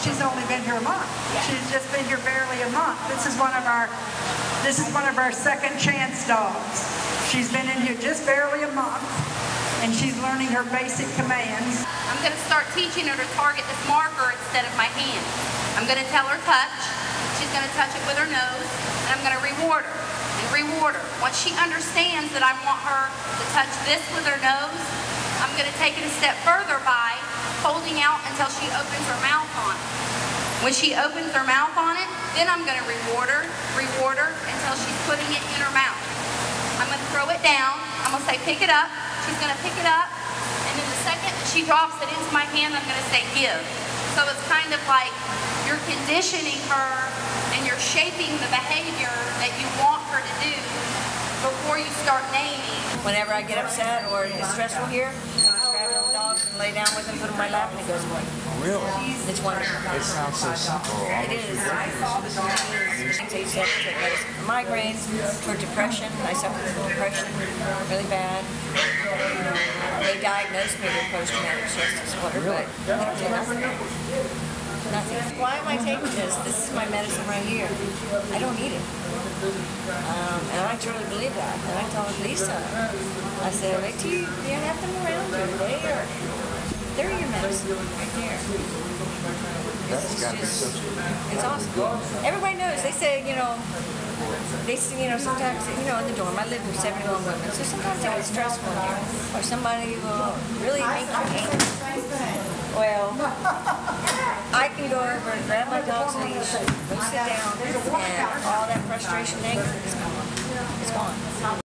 she's only been here a month. She's just been here barely a month. This is one of our, this is one of our second chance dogs. She's been in here just barely a month, and she's learning her basic commands. I'm going to start teaching her to target this marker instead of my hand. I'm going to tell her touch. She's going to touch it with her nose, and I'm going to reward her and reward her. Once she understands that I want her to touch this with her nose, I'm going to take it a step further by holding out until she opens her mouth on it. When she opens her mouth on it, then I'm going to reward her, reward her until she's putting it in her mouth. I'm going to throw it down. I'm going to say pick it up. She's going to pick it up. And then the second that she drops it into my hand, I'm going to say give. So it's kind of like you're conditioning her and you're shaping the behavior that you want her to do before you start naming. Whenever I get upset or it's stressful here, I just grab those dogs and lay down with them, put in my lap, and it goes away. Really? It's wonderful. It sounds so simple. It is. They said to take medicine for migraines, for depression. I suffer from depression really bad. They diagnosed me with post-traumatic stress disorder, but nothing. Nothing. Why am I taking this? This is my medicine right here. I don't need it. Um, and I truly believe that. And I told Lisa, I said, wait till you, you have them around you. They they're your medicine right there. That's It's got to be such a... it's awesome. Everybody knows. They say, you know, they say, you know, sometimes, you know, in the dorm, I live with 71 women, so sometimes it gets stressful here. Or somebody will really make you angry. Well, I can go over and grab my dog's leash, go sit down, and all that frustration and anger is gone. It's gone.